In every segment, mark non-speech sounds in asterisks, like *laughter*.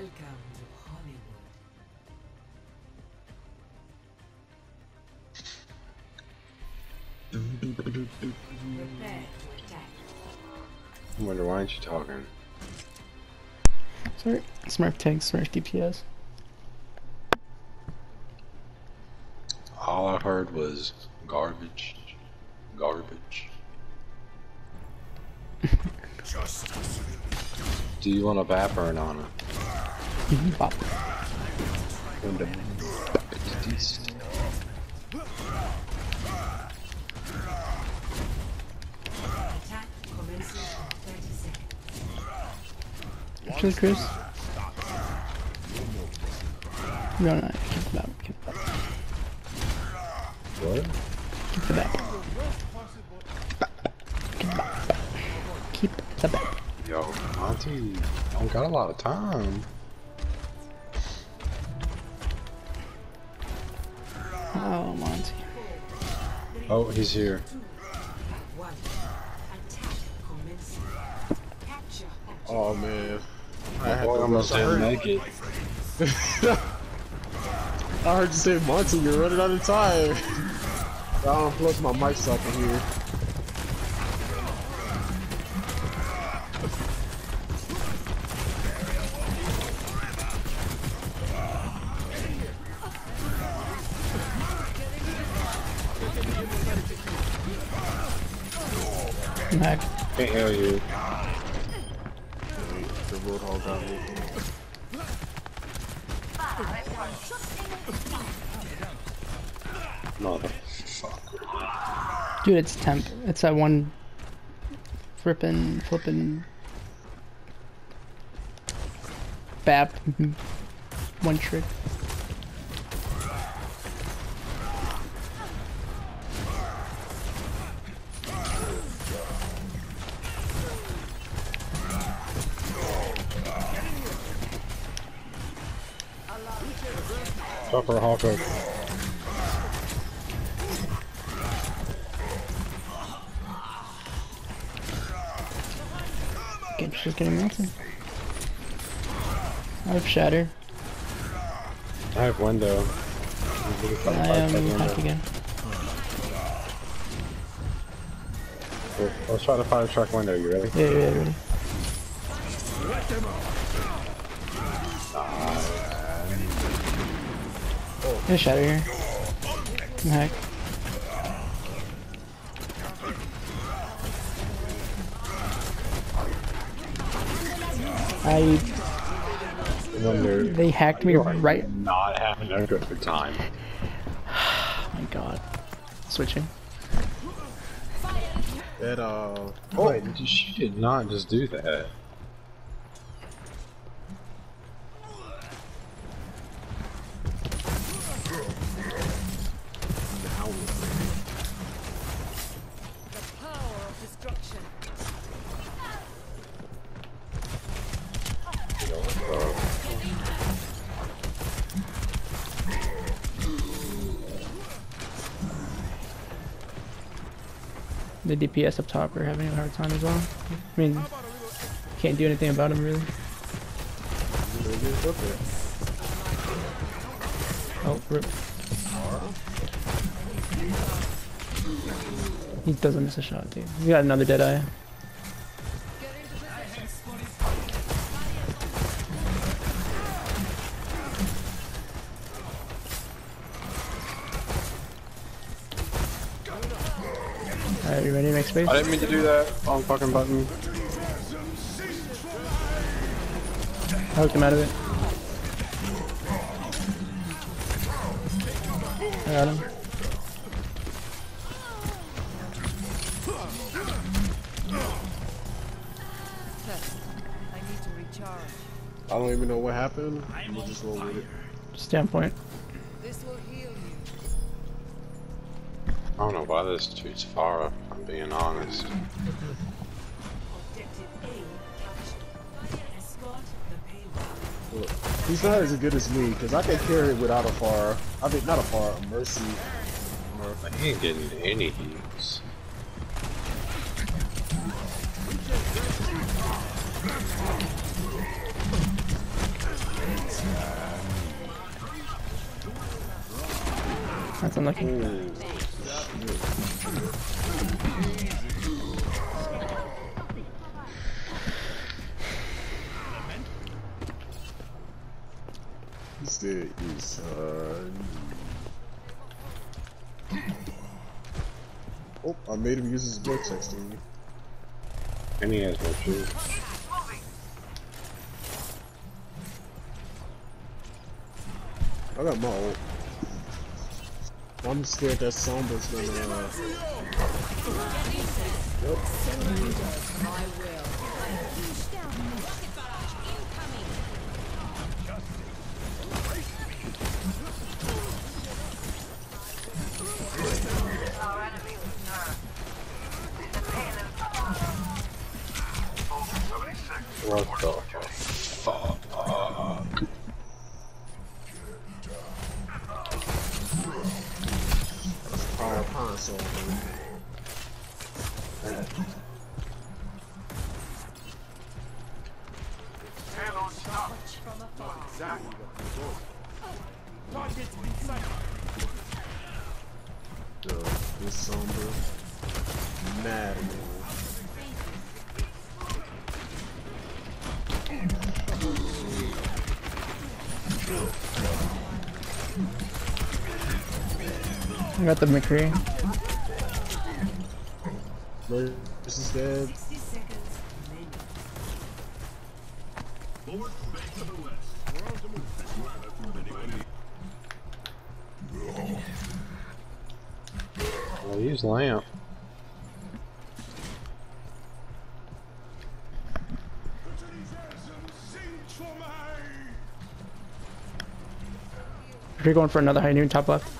Welcome to Hollywood. Prepare to attack. I wonder why aren't you talking? Sorry. Smurf tank, Smurf DPS. All I heard was garbage, garbage. *laughs* Do you want a Bap or an Ana? Bop. And a Baptiste. Attack commences in 30 seconds. Actually, Chris. No, no, keep the. Keep the. What? Keep the bap. Keep the bap. Keep the bap. Yo, Monty, don't got a lot of time. Oh, he's here. One. Attack commencing. Capture objective. Oh man. I My had to almost didn't heard, make it. *laughs* I heard you say Monty, you're running out of time. I don't close my mic so I can Can't hear you. The Roadhog got me. Motherfucker. Dude, it's temp. It's that one frippin' flippin' bap one trick. Tucker Hawker. Game's just getting melted. I have shatter. I have window. I um, am hacked again. Let's try to fire truck window. You ready? Yeah, yeah, yeah, ready. There's shatter here. I'm hacked. I Window. they hacked me right. Not having a good time. *sighs* Oh my god. Switching. That uh Oh, she did not just do that. The DPS up top are having a hard time as well. I mean, can't do anything about them really. Oh, rip. He doesn't miss a shot, dude. He got another dead eye. Alright, you ready to make space? I didn't mean to do that. Wrong fucking button. I hooked him out of it. I got him. I need to recharge. I don't even know what happened. We'll just roll with it. Standpoint. don't know why this shoots far, I'm being honest. Look, he's not as good as me, because I can carry it without a far. I mean, not a far, a mercy. Murphy. He ain't getting any heals. That's unlucky. Hmm there, uh... Oh, I made him use his vortex thing. And he has no shoes. I got my ult. I'm scared that Sombra's gonna, uh... What the I got the McCree. This is dead. 60 seconds. Well, use lamp. If you're going for another high noon, top left.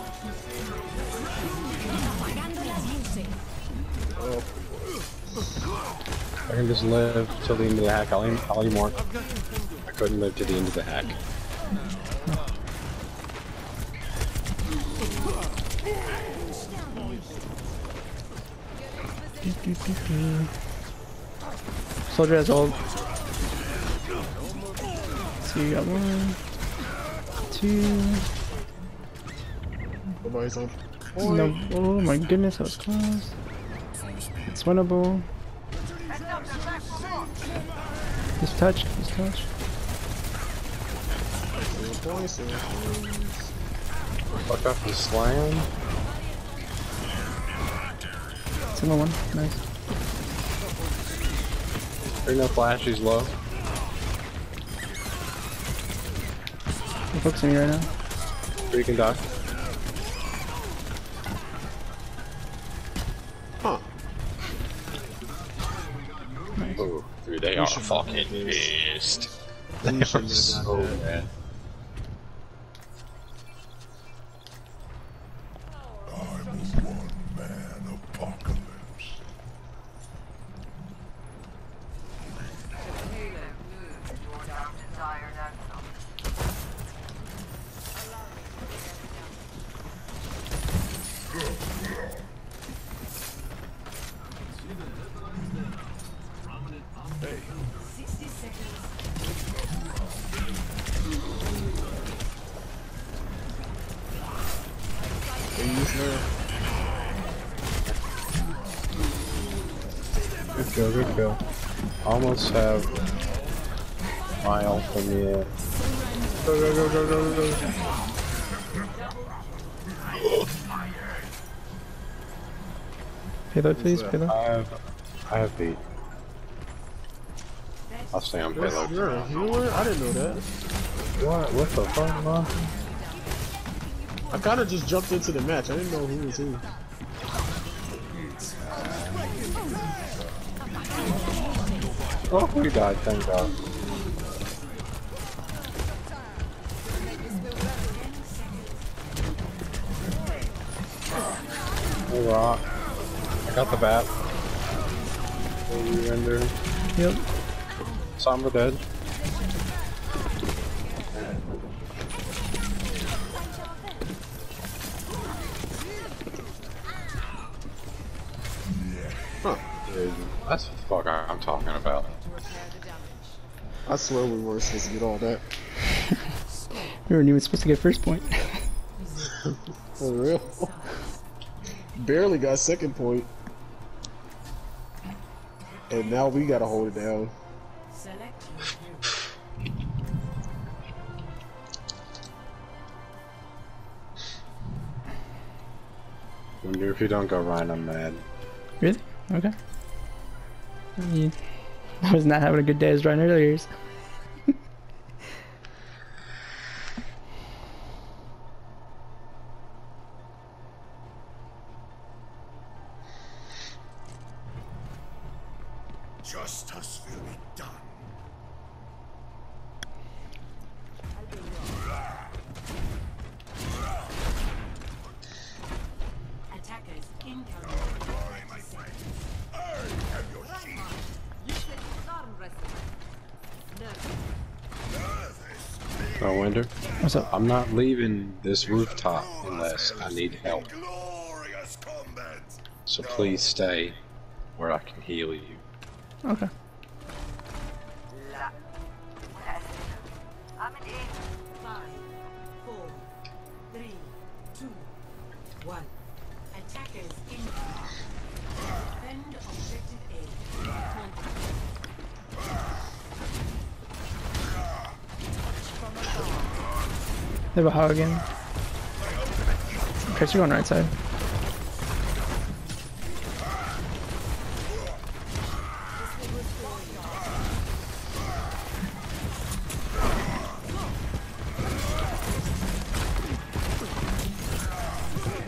I can just live till the end of the hack. I'll aim, I'll aim more. I couldn't live to the end of the hack. Soldier has ult. So you got one, two. Nobody's on. No, oh my goodness, that was close. It's winnable. Just touch, just touch. Zero points, zero. Fuck up the slam. Single one, nice. There's no flash, he's low. I'm focusing me right now. Three can die. Fucking pissed. *laughs* They so kill, good kill. Almost have mile from the Go, go, go, go, go, go. Payload, please, that? payload. I have, I have beat. I'll stay on You're, payload. you're a healer? I didn't know that. What? What the fuck, man? I kinda just jumped into the match. I didn't know who was who. Oh, we died, thank god. Oh, rock. I got the bat. You Render. Yep. Sombra dead. Huh. That's what the fuck I'm talking about. I swear we weren't supposed to get all that. *laughs* We weren't even supposed to get first point. *laughs* For real. Barely got second point. And now we gotta hold it down. Select your hero. Wonder if you don't go Ryan, I'm mad. Really? Okay. I mean, *laughs* I was not having a good day as Ryan earlier. I'm not leaving this rooftop unless I need help. So please stay where I can heal you. Okay. Five, four, three, two, one. Attackers They have a hog again. Chris, you're going right side.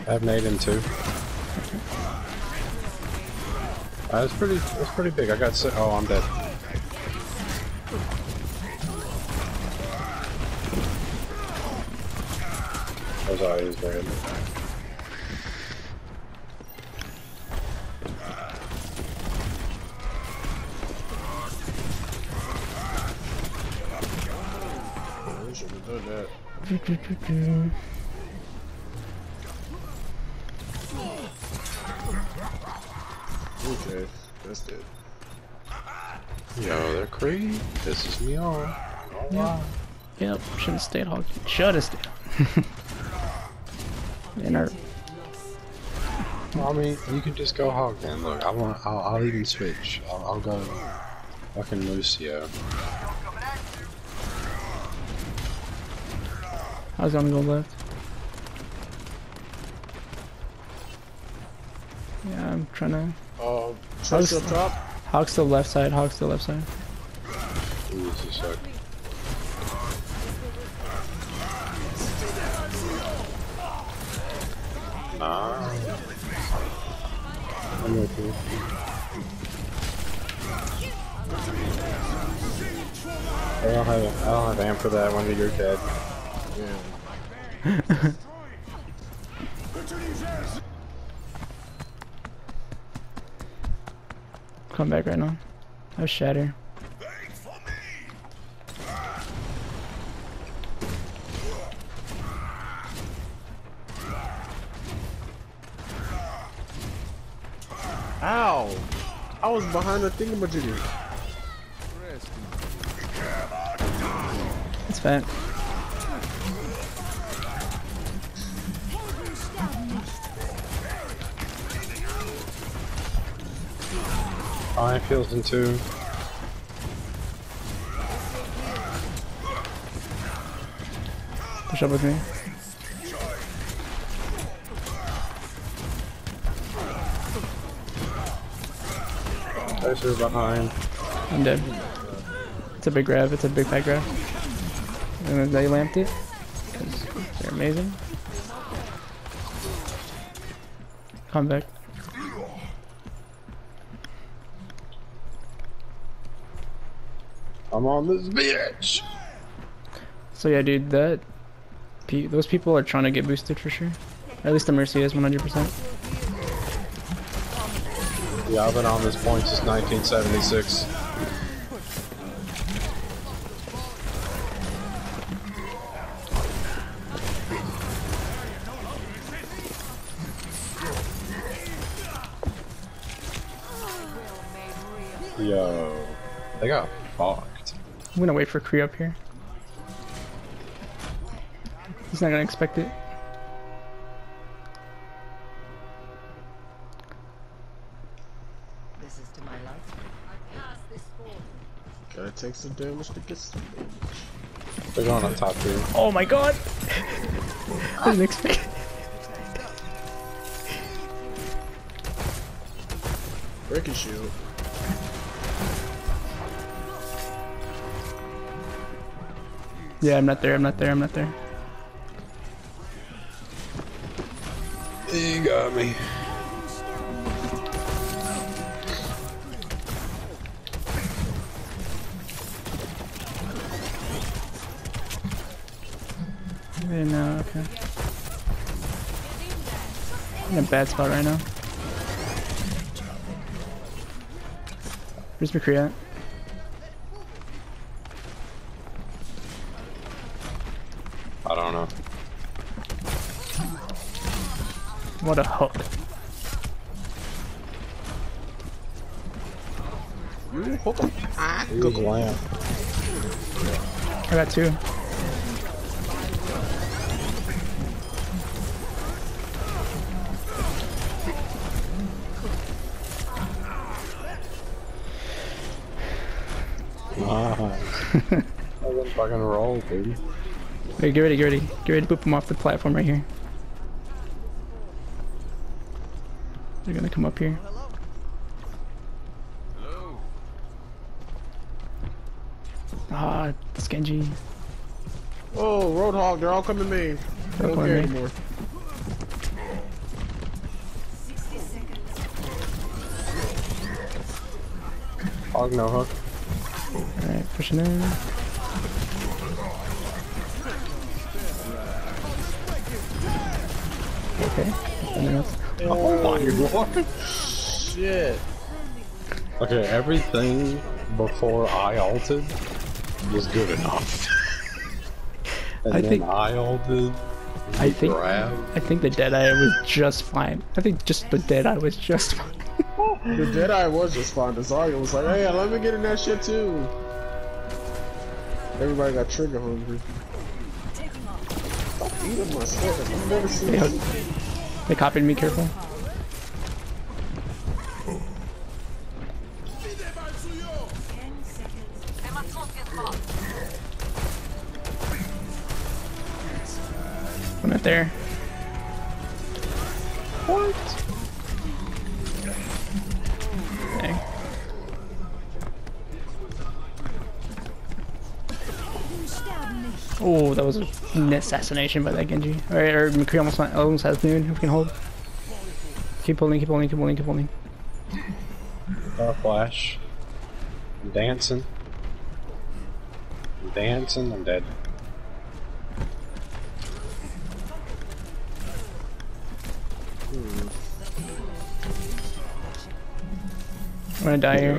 I've made him too. Uh, it's pretty. It's pretty big. I got. Si oh, I'm dead. I was always dead. I should have done that. Okay, that's it. Yo, they're Creed. Pisses me off. Oh, wow. Yep, shouldn't stay at hog. Should have stayed. *laughs* and our Well, I mean, you can just go hog then. Look, I want. I'll, I'll even switch. I'll, I'll go. Fucking Lucio. I was gonna go left. Yeah, I'm trying to. Um, Trace up top. Hog's still left side. Hog's still left side. Ooh, this is You. I don't have. I don't have amp for that one. You're dead. Yeah. *laughs* Come back right now. I have shatter. Wait for me. Ow! I was behind the thingamajigger. It's fat. I Fields in two. Push up with me. Tracer behind. I'm dead. It's a big grab. It's a big fat grab. And then they lamped it. They're amazing. Come back. I'm on this bitch. So yeah, dude, that those people are trying to get boosted for sure. At least the Mercy is 100%. Yeah, I've been on this point since 1976. Yo, they got fucked. I'm gonna wait for Cree up here. He's not gonna expect it. This is to my life. I pass this forward. Gotta take some damage to get some damage. They're going on top three. Oh my god! I didn't expect it. Breaking shield. Yeah, I'm not there, I'm not there, I'm not there. He got me. In a bad spot right now. Where's McCree at? I don't know. What a hook. You hook 'em. Ah, He's cook 'em. lamp. I got two. *laughs* fucking roll, baby. Hey, get ready, get ready. Get ready to boop him off the platform right here. They're gonna come up here. Ah, it's Genji. Oh, Roadhog, they're all coming to me. I don't care me. anymore. Hog no hook. Alright, pushing in. Okay. Oh my oh, lord. Shit. Okay, everything before I ulted was good enough. *laughs* and I then think- I ulted. I think Grab. I think the Deadeye was just fine. I think just the Deadeye was just *laughs* fine. The Deadeye was just fine. The Zarya was like, hey, let me get in that shit too. Everybody got trigger hungry. Stop eating my stuff. I've never seen They, they copied me, careful. Oh, that was an assassination by that Genji. Alright, or McCree almost, almost has noon, if we can hold. Keep holding, keep holding, keep holding, keep holding. A flash. I'm dancing. I'm dancing. I'm dead. I'm gonna die here.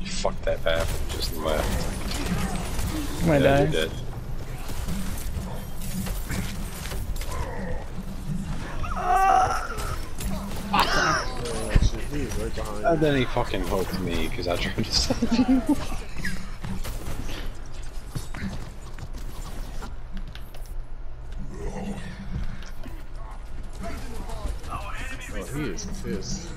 You fucked that path just left. I'm gonna Yeah, die. You did. Shit, he is right behind you. And then he fucking hooked me because I tried to save you. Oh, he is pissed.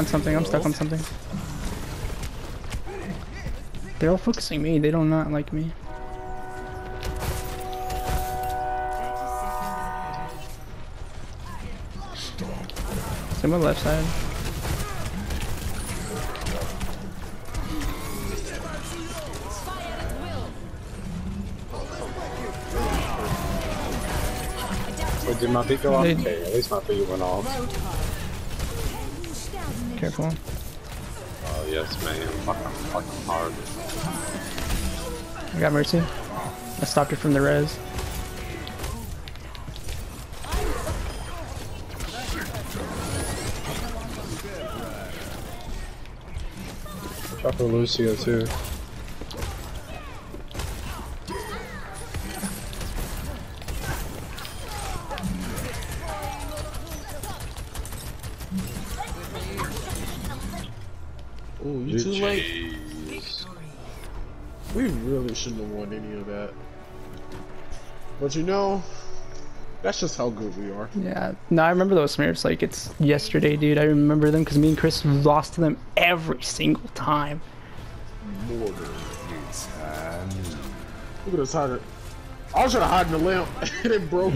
On something, I'm stuck on something. They're all focusing me, they do not like me. Same on the left side. Did my feet go off? They- Okay, at least my feet went off. Careful. Oh yes, man. Fucking, fucking hard. I got mercy. I stopped her from the res. Try for Lucio too. Shouldn't have won any of that. But you know, that's just how good we are. Yeah. No, I remember those Smurfs like it's yesterday, dude. I remember them because me and Chris lost to them every single time. Mortar. Look at us hiding. I was trying to hide in the lamp, and *laughs* it broke.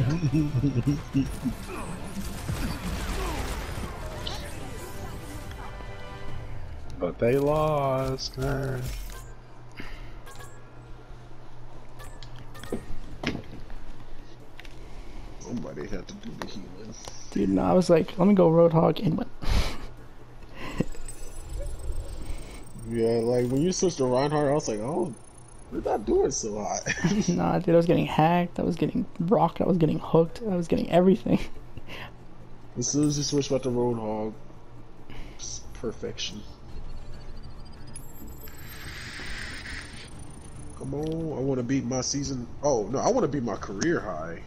But they lost, man. Somebody had to do the healing. Dude, no, I was like, let me go Roadhog and went. Yeah, like when you switched to Reinhardt, I was like, oh, we're not doing so hot. *laughs* nah, dude, I was getting hacked. I was getting rocked. I was getting hooked. I was getting everything. *laughs* as soon as you switch back to Roadhog, perfection. Come on, I want to beat my season. Oh no, I want to beat my career high.